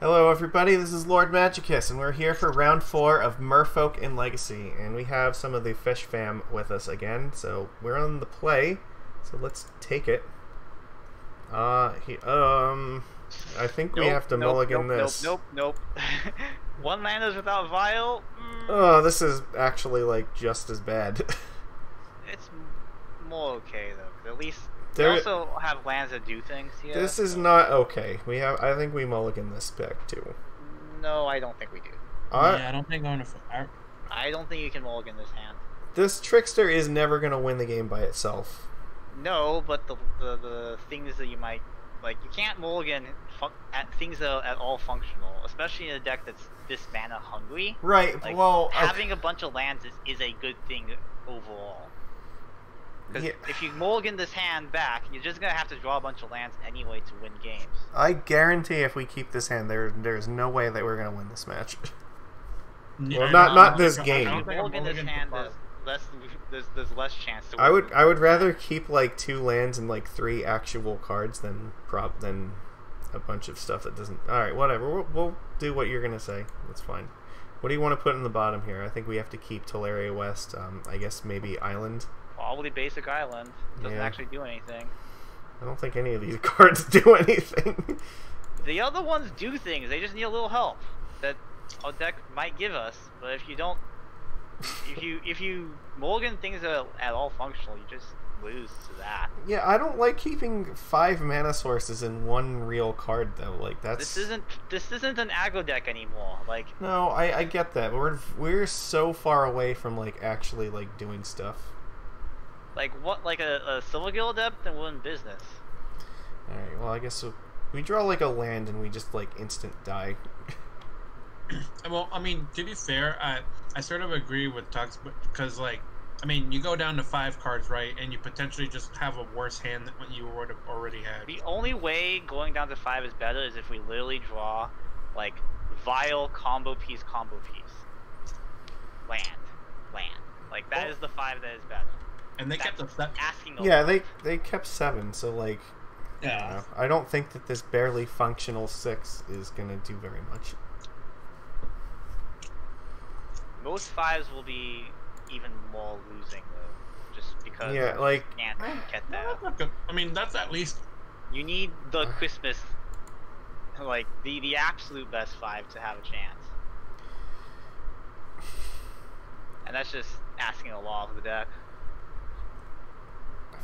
Hello, everybody. This is Lord Majicus, and we're here for round four of Merfolk in Legacy. And we have some of the Fish fam with us again, so we're on the play. So let's take it. Uh, he, um, I think we have to nope, mulligan nope, this. Nope, nope, nope. One landers without Vial? Mm, Oh, this is actually like just as bad. it's more okay though. At least There- they also have lands that do things here. this is not okay. We have. I think we mulligan this back too. No, I don't think we do. Uh, yeah, I don't think I'm gonna. I, I don't think you can mulligan this hand. This trickster is never gonna win the game by itself. No, but the the, the things that you might like, you can't mulligan fun- at things that are at all functional, especially in a deck that's this mana hungry. Right. Like well, okay. having a bunch of lands is, is a good thing overall. Because Yeah. if you mulligan this hand back, you're just gonna have to draw a bunch of lands anyway to win games. I guarantee if we keep this hand, there there's no way that we're gonna win this match. Yeah, Well, not- don't this game. I If don't you think I'm mulligan this hand, there's less there's, there's less chance to. I would I would rather keep like two lands and like three actual cards than prop than a bunch of stuff that doesn't. All right, whatever. We'll, we'll do what you're gonna say. That's fine. What do you want to put in the bottom here? I think we have to keep Tolaria West. Um, I guess maybe Island. Probably basic island doesn't Yeah. actually do anything. I don't think any of these cards do anything. The other ones do things. They just need a little help that our deck might give us. But if you don't, if you if you mulligan things that are at all functional, you just lose to that. yeah, I don't like keeping five mana sources in one real card though. Like that's This isn't this isn't an aggro deck anymore. Like No, I, I get that, but we're we're so far away from like actually like doing stuff. Like what like a, a Silvergill Adept and win business. All right. Well, I guess so we draw like a land and we just like instant die. Well, I mean, to be fair, I I sort of agree with Tux, because like, I mean, you go down to five cards, right, and you potentially just have a worse hand than what you would have already had. The only way going down to five is better is if we literally draw like vial combo piece combo piece. Land. Land. Like that Well- is the five that is better. And they kept the asking a yeah, they they kept seven, so like I, don't know. I don't think that this barely functional six is gonna do very much. Most fives will be even more losing though. Just because Yeah, you like can't get that. That's not good. I mean, that's at least. You need the uh. Christmas like the the absolute best five to have a chance. And that's just asking a lot of the deck.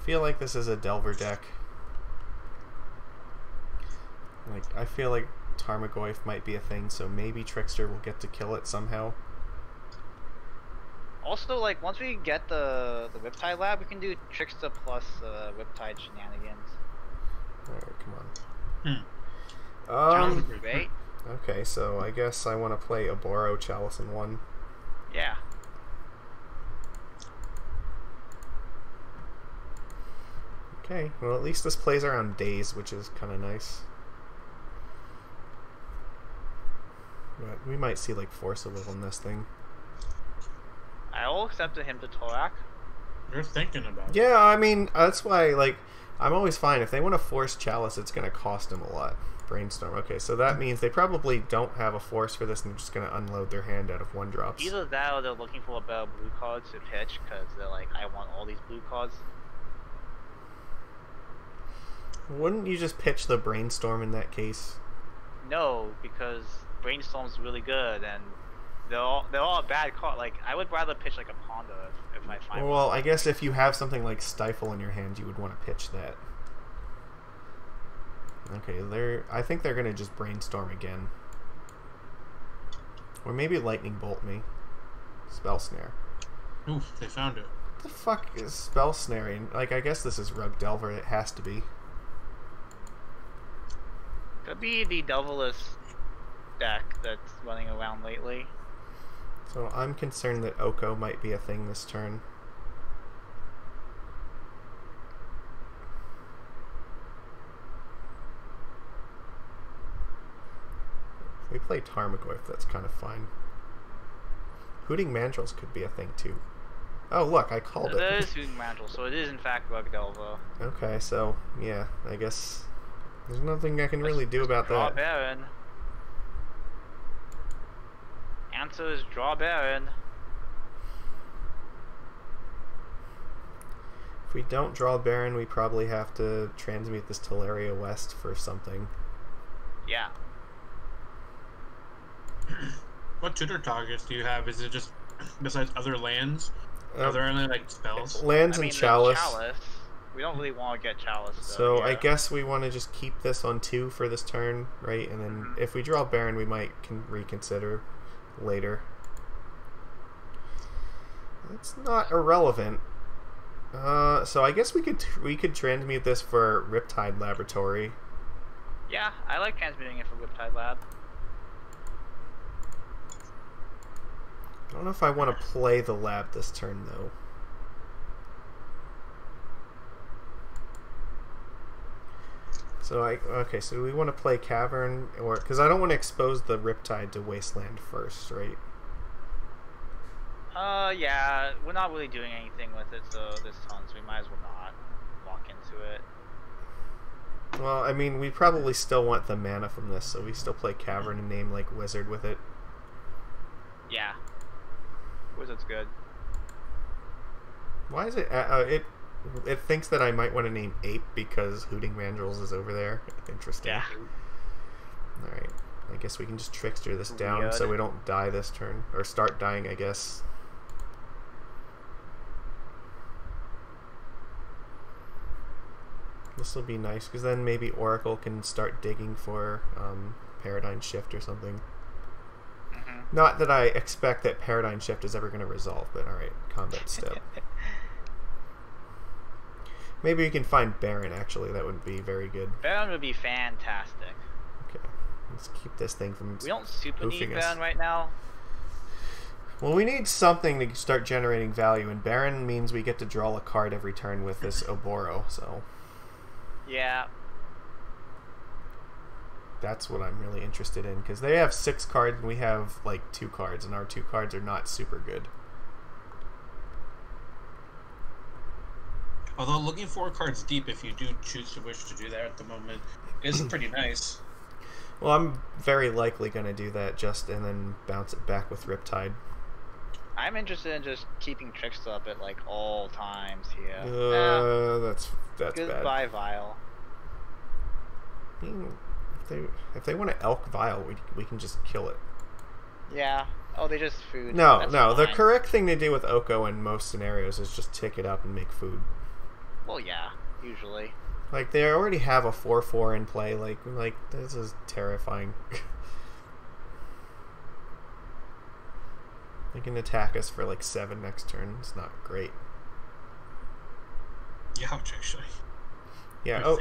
I feel like this is a Delver deck. Like I feel like Tarmogoyf might be a thing, so maybe Trickster will get to kill it somehow. Also, like once we get the the Riptide lab, we can do Trickster plus uh, Riptide shenanigans. Alright, come on. Hmm. Um, okay, so I guess I want to play Oboro Chalice in one. Yeah. Okay, well at least this plays around days, which is kind of nice. But we might see like Force of Will in this thing. I will accept him to Torak. You're thinking about it. Yeah, I mean uh, that's why like I'm always fine if they want to force Chalice, it's going to cost them a lot. Brainstorm. Okay, so that means they probably don't have a force for this, and they're just going to unload their hand out of one drops. Either that or they're looking for a better blue card to pitch because they're like, I want all these blue cards. Wouldn't you just pitch the brainstorm in that case? No, because Brainstorm's really good and they're all they're all a bad card. Like I would rather pitch like a Ponder if, if I find Well, one. I guess if you have something like Stifle in your hand, you would want to pitch that. Okay, they're. I think they're gonna just brainstorm again, or maybe lightning bolt me. Spell snare. Oof, they found it. What the fuck is spell snaring? Like, I guess this is Rug Delver. It has to be. Could be the Devilous deck that's running around lately. So I'm concerned that Oko might be a thing this turn. If we play Tarmogoyf, that's kind of fine. Hooting Mandrills could be a thing too. Oh, look, I called it. is Hooting Mandrill, so it is in fact Rug Delver. okay, so, yeah, I guess there's nothing I can really do about Draw that. Baron. answer is draw Baron. If we don't draw Baron, we probably have to transmute this Tolaria West for something. Yeah. What tutor targets do you have? Is it just besides other lands? Are Uh, there any like spells? lands I mean, and the chalice. chalice. We don't really want to get chalice. Though, So I guess we want to just keep this on two for this turn, right? And then Mhm. if we draw Baron, we might can reconsider later. It's not irrelevant. Uh, so I guess we could we could transmute this for Riptide Laboratory. Yeah, I like transmitting it for Riptide Lab. I don't know if I want to play the lab this turn though. So I okay. So we want to play Cavern or because I don't want to expose the Riptide to Wasteland first, right? Uh, yeah, we're not really doing anything with it, so this turn, so we might as well not walk into it. Well, I mean, we probably still want the mana from this, so we still play Cavern and name like Wizard with it. Yeah. Wizard's good. Why is it? Uh, uh, it it thinks that I might want to name Ape because Hooting Mandrills is over there. Interesting. Yeah. All right. I guess we can just trickster this down Weird. so we don't die this turn or start dying. I guess. This will be nice because then maybe Oracle can start digging for um, Paradigm Shift or something. hmm Not that I expect that Paradigm Shift is ever going to resolve, but alright, combat step. Maybe we can find Baron, actually. That would be very good. Baron would be fantastic. Okay, let's keep this thing from. We don't super need Oofing us. Baron right now. Well, we need something to start generating value, and Baron means we get to draw a card every turn with this Oboro, so Yeah. that's what I'm really interested in. Because they have six cards, and we have like two cards, and our two cards are not super good. Although looking four cards deep, if you do choose to wish to do that at the moment, is pretty nice. Well, I'm very likely going to do that just and then bounce it back with Riptide. I'm interested in just keeping Trickster up at like all times here. Uh, that's that's Eh, bad. goodbye, Vial. I mean, if they if they want to elk Vial, we, we can just kill it. Yeah. Oh, they just food. No, That's no. The correct thing to do with Oko in most scenarios is just tick it up and make food. Well, yeah. Usually. Like they already have a four four in play. Like like this is terrifying. they can attack us for like seven next turn. It's not great. Yeah, actually. Yeah. I'm Oh.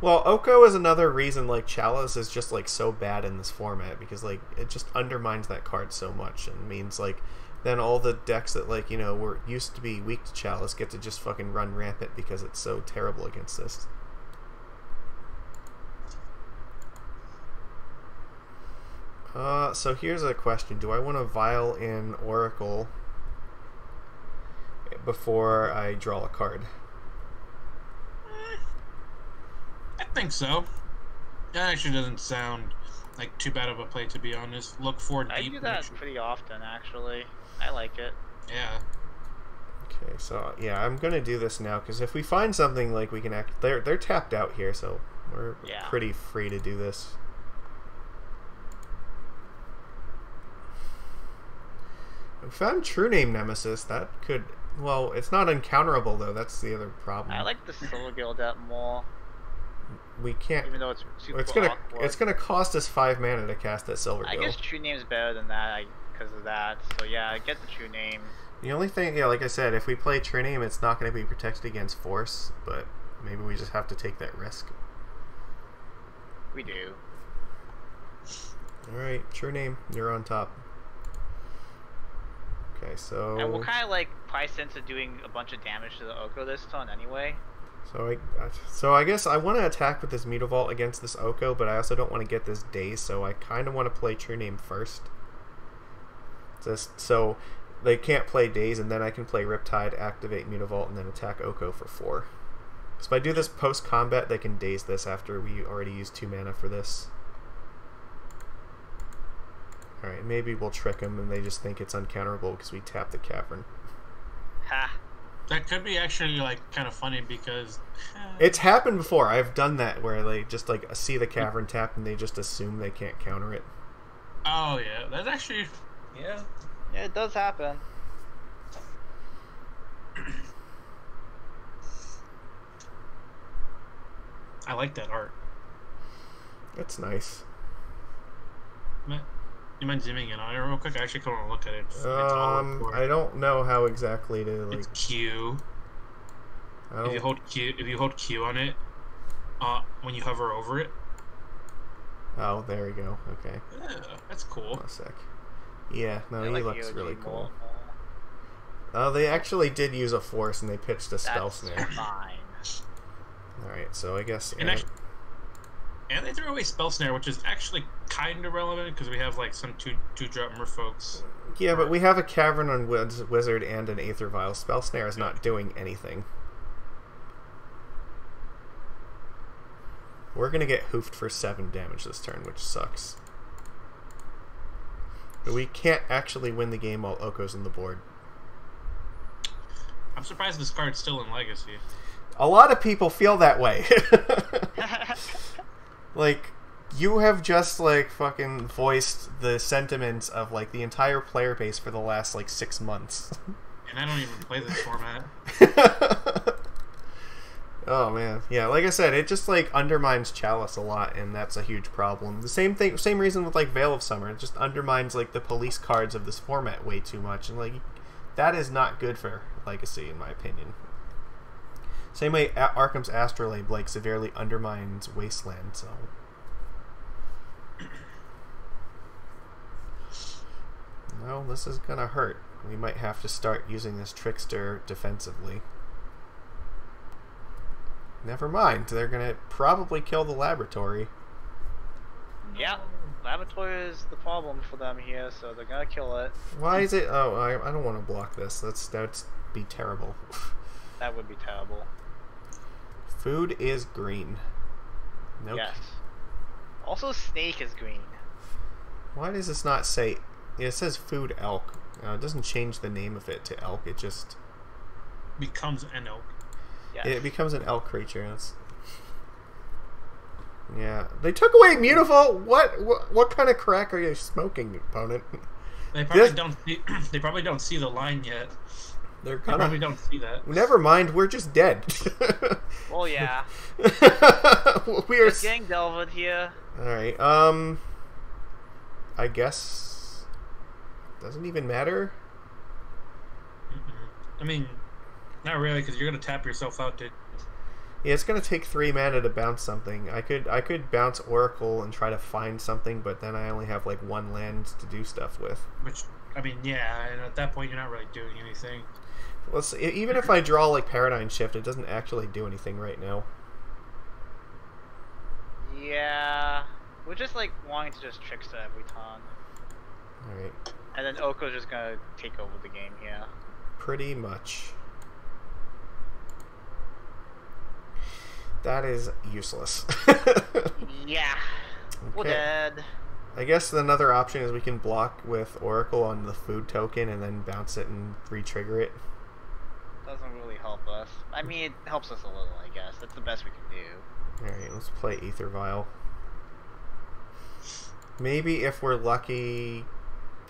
Well, Oko is another reason like Chalice is just like so bad in this format because like it just undermines that card so much and means like then all the decks that like you know were used to be weak to Chalice get to just fucking run rampant because it's so terrible against this. Uh, so here's a question: Do I want to vial in Oracle before I draw a card? I think so. That actually doesn't sound like too bad of a play, to be honest. Look for deep. I do that pretty often, actually. I like it. Yeah. Okay, so yeah, I'm gonna do this now because if we find something like we can act, they're they're tapped out here, so we're Yeah. pretty free to do this. We found True Name Nemesis. That could, well, it's not uncounterable though. That's the other problem. I like the Solar Guild app more, we can't. even though it's super It's gonna awkward. it's gonna cost us five mana to cast that Silver I guess True Name's better than that because of that. So yeah, get the True Name. The only thing, yeah, like I said, if we play True Name, it's not going to be protected against Force, but maybe we just have to take that risk. We do. All right, True Name, you're on top. Okay, so And we're kind of like price into doing a bunch of damage to the Oko this turn anyway. so I so I guess I want to attack with this Mutavault against this Oko, but I also don't want to get this Daze, so I kind of want to play True Name first. Just so they can't play days, and then I can play Riptide, activate Mutavault, and then attack Oko for four. So if I do this post combat, they can Daze this after we already used two mana for this. Alright, maybe we'll trick them and they just think it's uncounterable because we tap the cavern. Ha. That could be actually like kind of funny because eh. It's happened before. I've done that where they just like see the cavern tap and they just assume they can't counter it. Oh yeah, that's actually yeah. Yeah, it does happen. I like that art. That's nice. You mind zooming in on it real quick? I actually want to look at it. It's, it's Um, report. I don't know how exactly to like. It's Q. I If you hold Q, if you hold Q on it, uh, when you hover over it, oh, there we go. Okay, yeah, that's cool. a sec. Yeah, no, I he like looks OG really more. cool. Oh, they actually did use a force and they pitched a spell That's snare. fine. All right, so I guess. And yeah, actually- And they threw away spell snare, which is actually kind of relevant because we have like some two two drop folks. yeah, but we have a cavern on Wiz- wizard and an aether vial. Spell snare is not doing anything. We're gonna get hoofed for seven damage this turn, which sucks. But we can't actually win the game while Oko's on the board. I'm surprised this card's still in Legacy. A lot of people feel that way. like you have just like fucking voiced the sentiments of like the entire player base for the last like 6 months. And I don't even play this format. oh man. Yeah, like I said, it just like undermines Chalice a lot and that's a huge problem. The same thing same reason with like Veil of Summer. It just undermines like the police cards of this format way too much and like that is not good for Legacy in my opinion. Same way Arcum's Astrolabe like severely undermines Wasteland, so No, this is gonna hurt. We might have to start using this trickster defensively. Never mind, they're gonna probably kill the laboratory. yeah, laboratory is the problem for them here, so they're gonna kill it. Why is it? Oh, I, I don't want to block this. That's that's be terrible. That would be terrible. Food is green. Nope. Yes. Also, snake is green. Why does this not say? It says food elk. Uh, it doesn't change the name of it to elk. It just Becomes an oak. Yes. it becomes an elk creature. That's yeah. They took away beautiful. What what what kind of crack are you smoking, opponent? They probably Yes. don't. See, they probably don't see the line yet. They're They probably gonna. don't see that. Never mind. We're just dead. well, yeah. we are. Just getting Delved here. All right. Um. I guess doesn't even matter. I mean, not really, because you're gonna tap yourself out to. Yeah, it's gonna take three mana to bounce something. I could I could bounce Oracle and try to find something, but then I only have like one land to do stuff with. Which I mean, yeah, and at that point you're not really doing anything. Let's see, even if I draw like Paradigm Shift, it doesn't actually do anything right now. Yeah. We're just like wanting to just trickster every time. All right, And then Oko's just gonna take over the game here. pretty much. That is useless. Yeah. We're dead. I guess another option is we can block with Oracle on the food token and then bounce it and re-trigger it. Doesn't really help us. I mean, it helps us a little, I guess. That's the best we can do. Alright, let's play Aether Vial. Maybe if we're lucky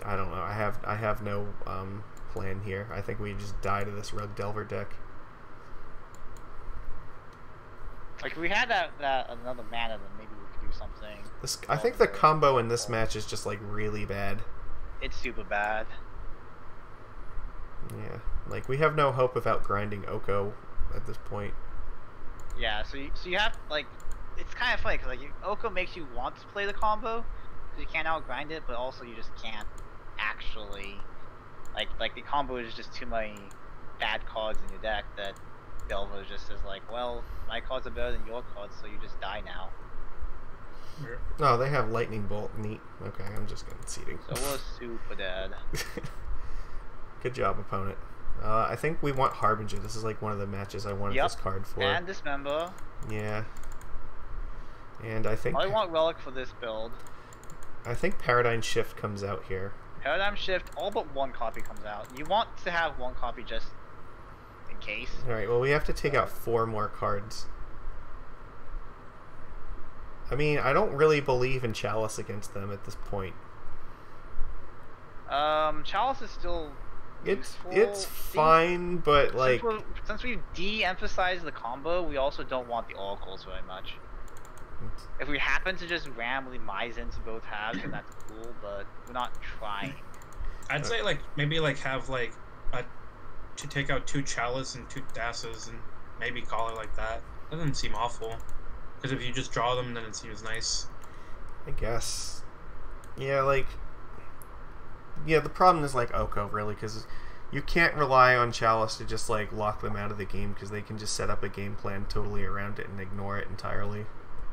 I don't know, I have I have no um, plan here. I think we just die to this Rug Delver deck. Like, if we had that, that another mana, then maybe we could do something. This I think the combo in this match is just like really bad. It's super bad. Yeah. Like we have no hope without grinding Oko at this point. Yeah, so you, so you have, like, it's kind of funny, because, like, you, Oko makes you want to play the combo, because you can't outgrind it, but also you just can't actually, like, like the combo is just too many bad cards in your deck that Delver just is like, well, my cards are better than your cards, so you just die now. Oh, they have Lightning Bolt. Neat. Okay, I'm just conceding. So we're super dead. Good job, opponent. Uh, I think we want Harbinger. This is like one of the matches I wanted Yep, this card for. And Dismember. Yeah. And I think I want Relic for this build. I think Paradigm Shift comes out here. Paradigm Shift, all but one copy comes out. You want to have one copy just case. Alright, well, we have to take out four more cards. I mean, I don't really believe in Chalice against them at this point. Um, Chalice is still It's useful. it's fine, but like since, we're- since we've de-emphasized the combo, we also don't want the oracles very much. If we happen to just randomly mise into both halves, then that's cool, but we're not trying. I'd say like maybe like have like a to take out two chalice and two dasses and maybe call it like that. Doesn't seem awful. Because if you just draw them, then it seems nice. I guess. Yeah, like. Yeah, the problem is like Oko, really, because you can't rely on Chalice to just like lock them out of the game because they can just set up a game plan totally around it and ignore it entirely.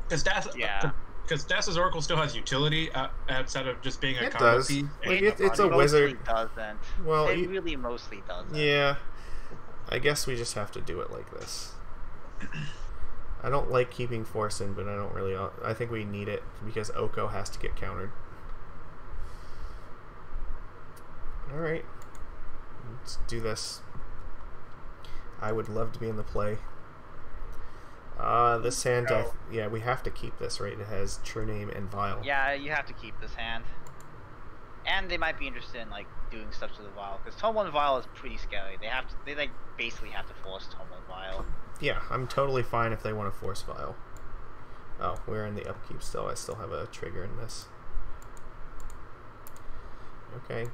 Because Das, uh, Yeah. Because Thassa's Oracle still has utility uh, outside of just being a It does. piece. Like, It it- it's a mostly wizard. doesn't. Well, it you- really mostly doesn't. Yeah, I guess we just have to do it like this. I don't like keeping force in, but I don't really. uh, I think we need it because Oko has to get countered. All right, let's do this. I would love to be in the play. Uh, this hand, I, yeah, we have to keep this, right? It has True Name and Vial. Yeah, you have to keep this hand. And they might be interested in like doing stuff to the vial because Tome One Vial is pretty scary. They have to, they like basically have to force Tome One Vial. Yeah, I'm totally fine if they want to force Vial. Oh, we're in the upkeep still. I still have a trigger in this. Okay.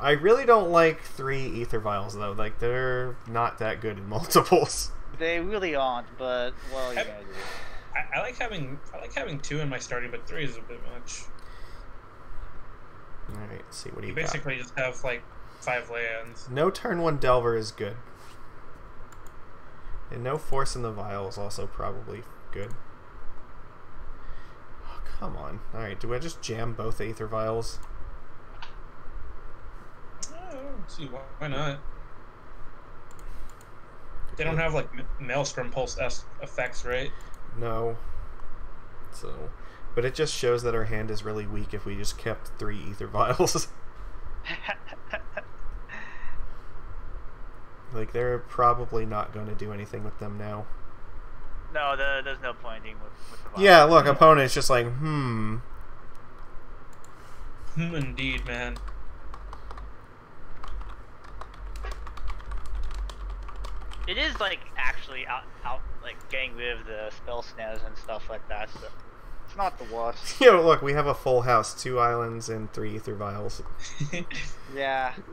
I really don't like three Aether Vials, though. Like, they're not that good in multiples. They really aren't, but well, you Have- gotta. I, I like having I like having two in my starting, but three is a bit much. Alright, let's see. What do You you got? basically just have like five lands. No turn one Delver is good. And no Force in the Vial is also probably good. Oh, come on. Alright, do I just jam both Aether Vials? Oh, let's see why, why not? They don't have like Maelstrom Pulse S effects, right? No. So, but it just shows that our hand is really weak if we just kept three aether vials. like they're probably not going to do anything with them now. no, the, there's no pointing with, with the vial. Yeah, look, opponent's just like, hmm. Hmm, Indeed, man. It is like actually out, out like getting rid of the spell snares and stuff like that. So it's not the worst. yeah, know, look, we have a full house, two islands and three aether vials. Yeah.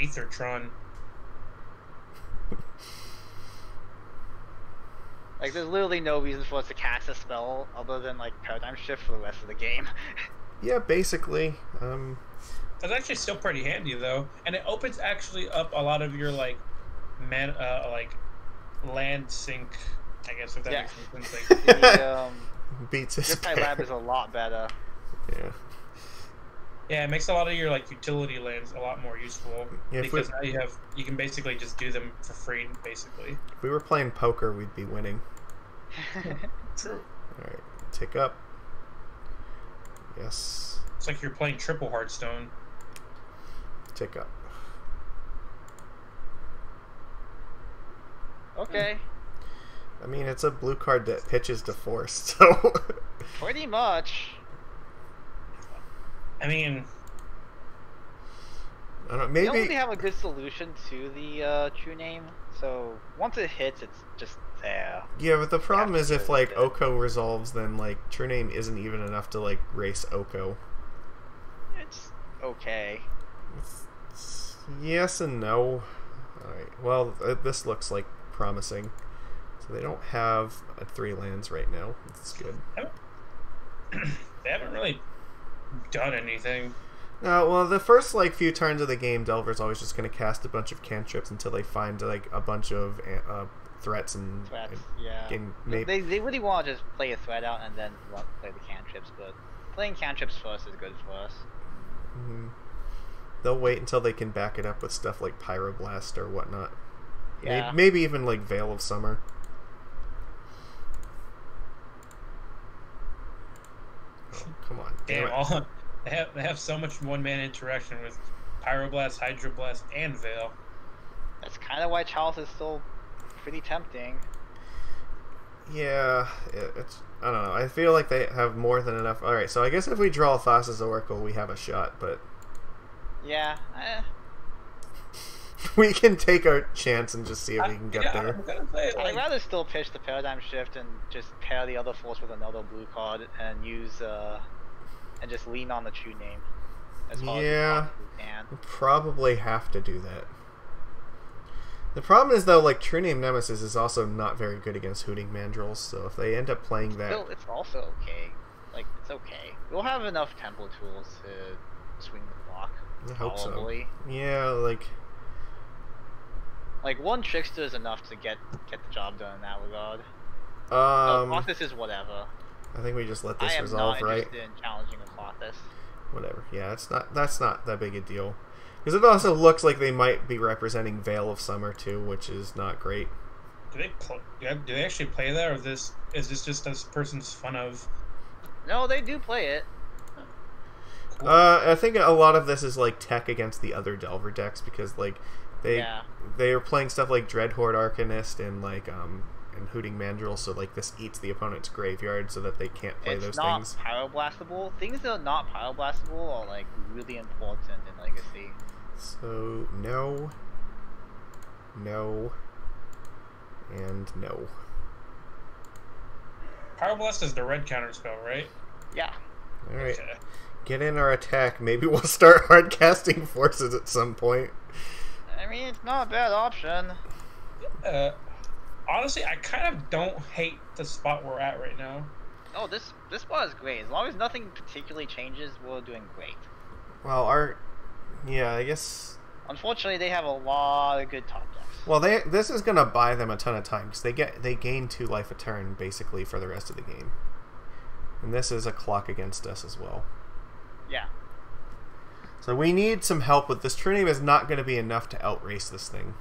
Aethertron. Like there's literally no reason for us to cast a spell other than like paradigm shift for the rest of the game. yeah, basically. Um, That's actually still pretty handy though, and it opens actually up a lot of your like man, uh, like land sink. I guess if that Yeah. makes any sense. Like, the um, beats his Riptide pair. Lab is a lot better. Yeah. yeah, it makes a lot of your like utility lands a lot more useful Yeah, if we- because now you have you can basically just do them for free, basically. If we were playing poker, we'd be winning. True. Alright, tick up. Yes, It's like you're playing triple Hearthstone. Tick up. okay, I mean, it's a blue card that pitches to force, so. pretty much. I mean, I don't know, They don't maybe. really have a good solution to the uh, true name, so once it hits, it's just there. Yeah, but the problem is if like it. Oko resolves, then like True Name isn't even enough to like race Oko. It's okay. It's, it's yes and no. Alright, well, uh, this looks like promising. So they don't have uh, three lands right now. That's good. they haven't really done anything. No, well, the first like few turns of the game, Delver's always just going to cast a bunch of cantrips until they find like a bunch of uh, threats and, Threats, and yeah. and maybe They, they really want to just play a threat out and then run- play the cantrips, but playing cantrips first is good for us. Mhm they'll wait until they can back it up with stuff like Pyroblast or whatnot. Yeah. Maybe, maybe even like Veil of Summer. Oh, come on. Damn, all, they, have, they have so much one man interaction with Pyroblast, Hydroblast, and Veil. That's kind of why Chalice is still pretty tempting. Yeah, it, it's I don't know. I feel like they have more than enough. All right, so I guess if we draw Thassa's Oracle, we have a shot. But yeah, eh, we can take our chance and just see if we can get yeah, there. I'm gonna play it I'd like, rather still pitch the Paradigm Shift and just pair the other force with another blue card and use uh and just lean on the true name. As hard Yeah. as you can. We'll probably have to do that. The problem is though, like True Name Nemesis is also not very good against Hooting Mandrills, so if they end up playing that, Still, it's also okay. Like it's okay. We'll have enough tempo tools to swing the block. I hope so. probably. Yeah, like Like one trickster is enough to get get the job done in that regard. um, Um, this is whatever. I think we just let I this am resolve, not right? in challenging a Clothis. Whatever. Yeah, it's not. That's not that big a deal. Because it also looks like they might be representing Veil of Summer too, which is not great. do they pl- do they- do they actually play that, or this is this just this person's fun of? No, they do play it. Cool. Uh, I think a lot of this is like tech against the other Delver decks because like they Yeah. they are playing stuff like Dreadhorde Arcanist and like um and Hooting Mandrill, so like this eats the opponent's graveyard so that they can't play it's those not things. pyroblastable. Things that are not pyroblastable are like really important in Legacy. So no, no, and no. Pyroblast is the red counter spell, right? Yeah. All right, Okay. Get in our attack. Maybe we'll start hard casting forces at some point. I mean, it's not a bad option. Uh, honestly, I kind of don't hate the spot we're at right now. Oh, this this spot is great. As long as nothing particularly changes, we're doing great. Well, our yeah, I guess. Unfortunately, they have a lot of good top decks. Well, they this is gonna buy them a ton of time because they get they gain two life a turn basically for the rest of the game, and this is a clock against us as well. Yeah. So we need some help with this. True name is not going to be enough to outrace this thing.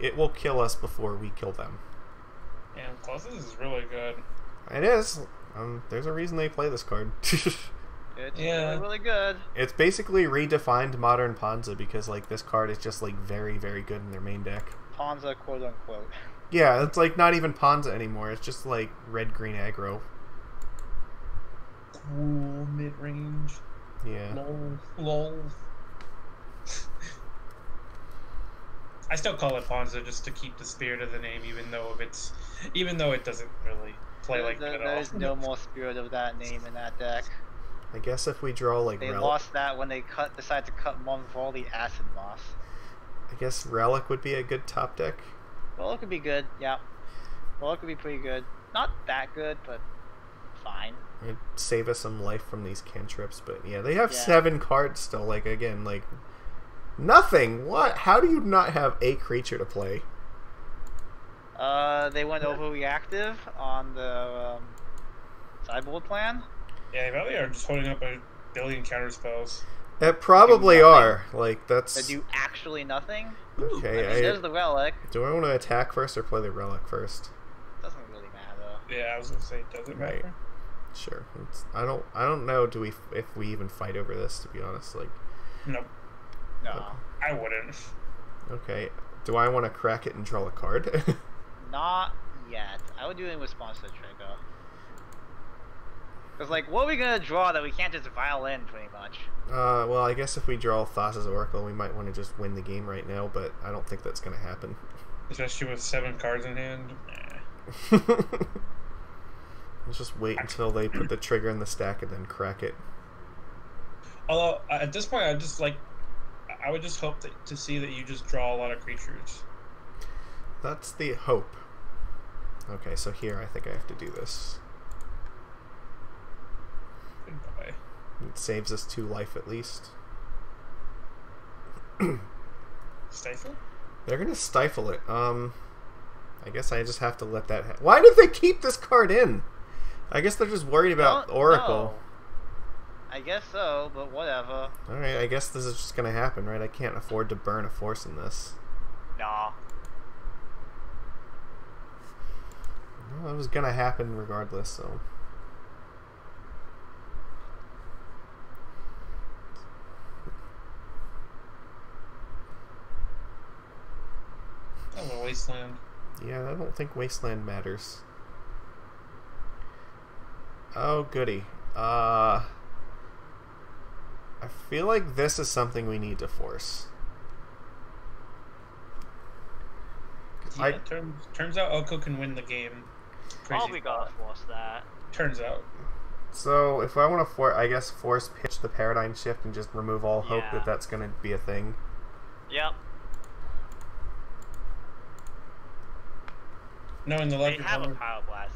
It will kill us before we kill them. Yeah, plus, this is really good. It is. Um, there's a reason they play this card. It's Yeah. really, really good. it's basically redefined modern Ponza because like this card is just like very very good in their main deck. Ponza, quote unquote. Yeah, it's like not even Ponza anymore. It's just like red green aggro. Cool mid range. Yeah. Lol. Lol. I still call it Ponza just to keep the spirit of the name, even though if it's, even though it doesn't really play like There- that at there's all. no more spirit of that name in that deck. I guess if we draw like They relic, lost that when they cut decided to cut Mwonvuli Acid-Moss. I guess relic would be a good top deck. Well, it could be good. Yeah. Well, it could be pretty good. Not that good, but fine. It'd save us some life from these cantrips, but yeah, they have Yeah. seven cards still. Like again, like nothing. What? How do you not have a creature to play? Uh, they went overreactive on the um, sideboard plan. Yeah, they probably are just holding up a billion counter spells. That probably are. Like that's They do actually nothing. I okay. mean, I, there's the relic. do I want to attack first or play the relic first? Doesn't really matter. Yeah, I was gonna say, it does it Right. matter? Sure. It's, I don't. I don't know. Do we if we even fight over this? To be honest, like Nope, No, I wouldn't. okay. Do I want to crack it and draw a card? not yet. I would do it in response to the trigger. Cause like, what are we gonna draw that we can't just violin pretty much? uh, well, I guess if we draw Thassa's Oracle, we might want to just win the game right now, but I don't think that's going to happen. Especially with seven cards in hand. Nah. Let's just wait until they put the trigger in the stack and then crack it. Although uh, at this point, I just like, I would just hope that, to see that you just draw a lot of creatures. That's the hope. Okay, so here I think I have to do this. Goodbye. It saves us two life at least. Stifle. They're gonna stifle it. Um, I guess I just have to let that. Ha- Why did they keep this card in? I guess they're just worried about Oracle. No. I guess so, but whatever. Alright, I guess this is just gonna happen, right? I can't afford to burn a force in this. Nah. Well, it was gonna happen regardless, so. Wasteland. Yeah, I don't think wasteland matters. Oh, goody. Uh, I feel like this is something we need to force. Yeah, I- turns, turns out Oko can win the game. Crazy Probably gotta force that. Turns out. So if I want to for, I guess force pitch the paradigm shift and just remove all hope Yeah. that that's going to be a thing. Yep. Knowing the They electric have a hammer- power blast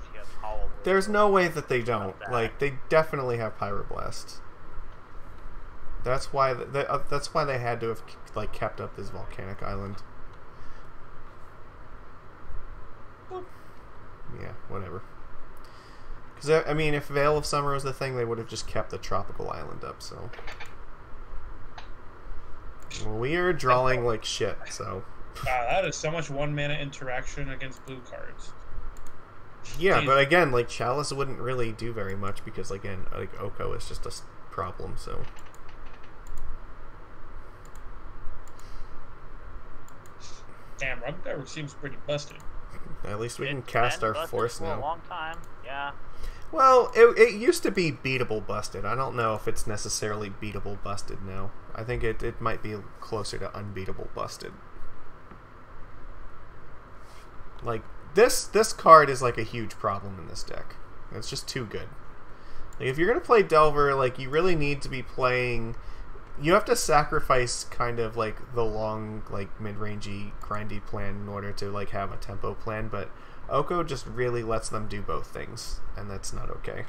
here, probably. There's no way that they don't. that. Like they definitely have pyroblast. That's why th th- uh, that's why they had to have like kept up this volcanic island. Yeah, whatever. Because I mean, if Veil of Summer was the thing, they would have just kept the tropical island up. So we are drawing like shit. So Wow, that is so much one mana interaction against blue cards. Yeah, Jeez. but again, like Chalice wouldn't really do very much because again, like Oko is just a problem. So. Damn, Rug Delver seems pretty busted. At least we can cast our busted force for a now. long time. Yeah. Well, it, it used to be beatable busted. I don't know if it's necessarily beatable busted now. I think it, it might be closer to unbeatable busted. Like this this card is like a huge problem in this deck. It's just too good. Like if you're gonna play Delver, like you really need to be playing you have to sacrifice kind of like the long, like mid-rangey, grindy plan in order to like have a tempo plan, but Oko just really lets them do both things, and that's not okay.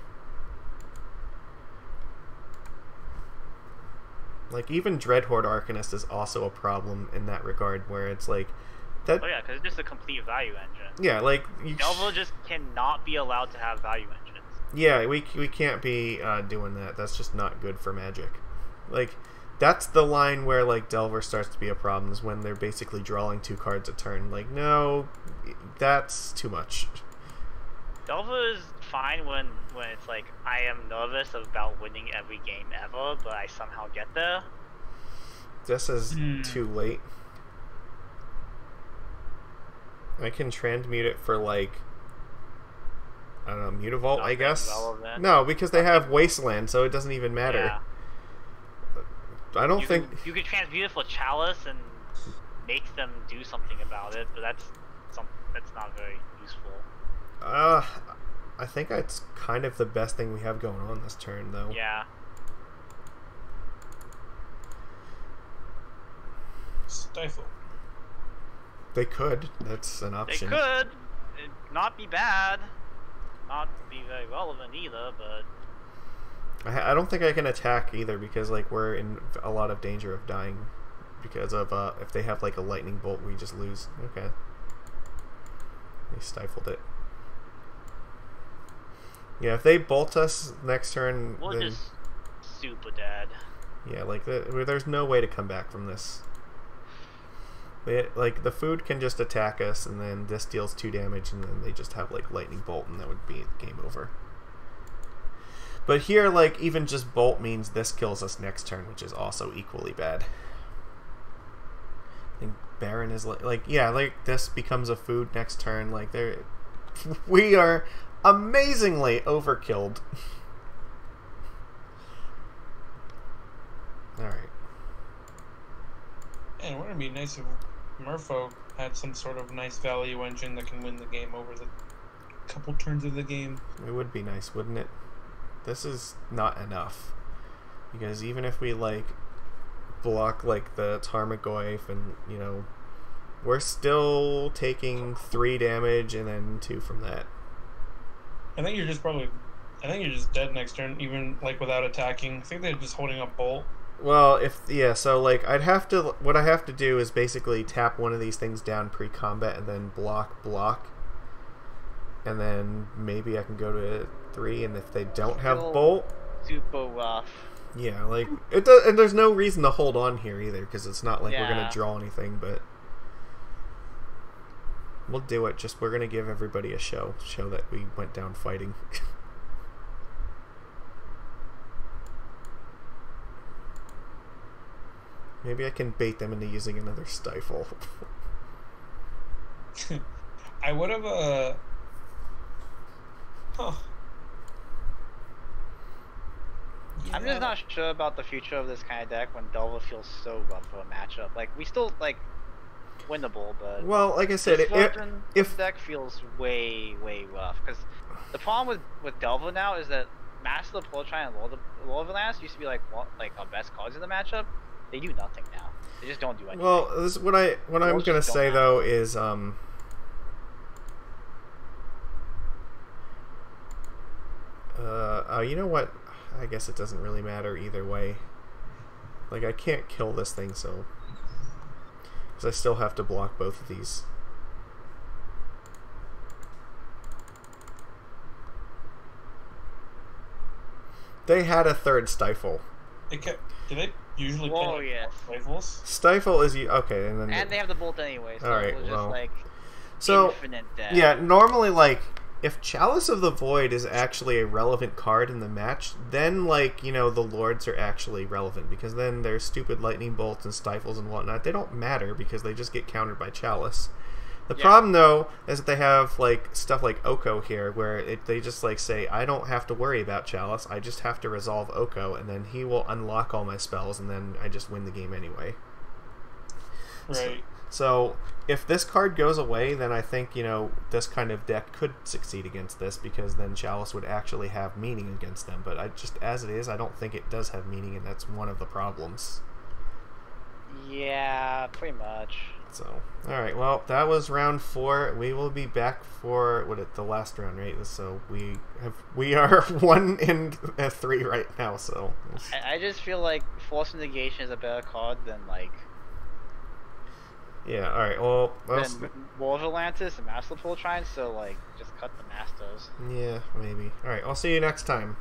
Like even Dreadhorde Arcanist is also a problem in that regard, where it's like that. Oh yeah, because it's just a complete value engine. Yeah, like you. Delvo just cannot be allowed to have value engines. Yeah, we we can't be uh, doing that. That's just not good for Magic. Like that's the line where like Delver starts to be a problem is when they're basically drawing two cards a turn. Like no, that's too much. Delver is fine when when it's like I am nervous about winning every game ever, but I somehow get there. This is Hmm. too late. I can transmute it for like I don't know, Mutavault, I guess. relevant. No, because they have Wasteland, so it doesn't even matter. Yeah. I don't you think Can, you could transmute it for Chalice and make them do something about it, but that's some that's not very useful. uh I think that's kind of the best thing we have going on this turn though. Yeah. Stifle. They could. That's an option. They could it not be bad, not be very relevant either, but I, I don't think I can attack either because like we're in a lot of danger of dying because of uh if they have like a lightning bolt we just lose. Okay. They stifled it. Yeah, if they bolt us next turn, we're then just super dead. yeah, like the, there's no way to come back from this. They, like the food can just attack us, and then this deals two damage, and then they just have like lightning bolt, and that would be game over. But here, like even just bolt means this kills us next turn, which is also equally bad. I think Baron is like, like yeah, like this becomes a food next turn. Like there, we are amazingly overkilled. All right. Man, wouldn't it be nice if Merfolk had some sort of nice value engine that can win the game over the couple turns of the game? It would be nice, wouldn't it? This is not enough. Because even if we like block like the Tarmogoyf and you know we're still taking three damage and then two from that. I think you're just probably. I think you're just dead next turn, even like without attacking. I think they're just holding up bolt. Well, if yeah, so like I'd have to what I have to do is basically tap one of these things down pre-combat and then block block. And then maybe I can go to 3 and if they don't have Still- bolt, Super rough. Yeah, like it does, and there's no reason to hold on here either because it's not like we're gonna draw anything, but we'll do it. Just we're gonna give everybody a show, show that we went down fighting. Maybe I can bait them into using another stifle. I would have uh. Huh. I'm just not sure about the future of this kind of deck when Delver feels so rough for a matchup. Like we still like winnable, but Well, like I said, it, it, if- this deck feels way way rough. Because the problem with with Delver now is that Master of the Portrait and Lord of, Lord of Atlantis used to be like one, like our best cards in the matchup. They do nothing now. They just don't do anything. well, this, what I what I'm gonna say matter. though is um. Uh, oh, you know what? I guess it doesn't really matter either way. Like I can't kill this thing, so because I still have to block both of these. They had a third stifle. They kept. Do they usually Whoa, play yes. rifles? Stifle is you okay, and then and they have the bolt anyway, so Alright, it was just well. like so infinite death. Yeah, normally like if Chalice of the Void is actually a relevant card in the match, then like, you know, the lords are actually relevant because then their stupid lightning bolts and stifles and whatnot, they don't matter because they just get countered by Chalice. The Yeah. problem though is that they have like stuff like Oko here where it, they just like say, I don't have to worry about Chalice, I just have to resolve Oko and then he will unlock all my spells and then I just win the game anyway. Right. So if this card goes away, then I think you know this kind of deck could succeed against this because then Chalice would actually have meaning against them. But I just as it is, I don't think it does have meaning, and that's one of the problems. Yeah, pretty much. So all right, well that was round four. We will be back for what it the last round, right? So we have we are one in uh, three right now. So I, I just feel like Force Negation is a better card than like yeah, all right. Well, Lord of Atlantis and Master of the so like just cut the masters. yeah, maybe. All right, I'll see you next time.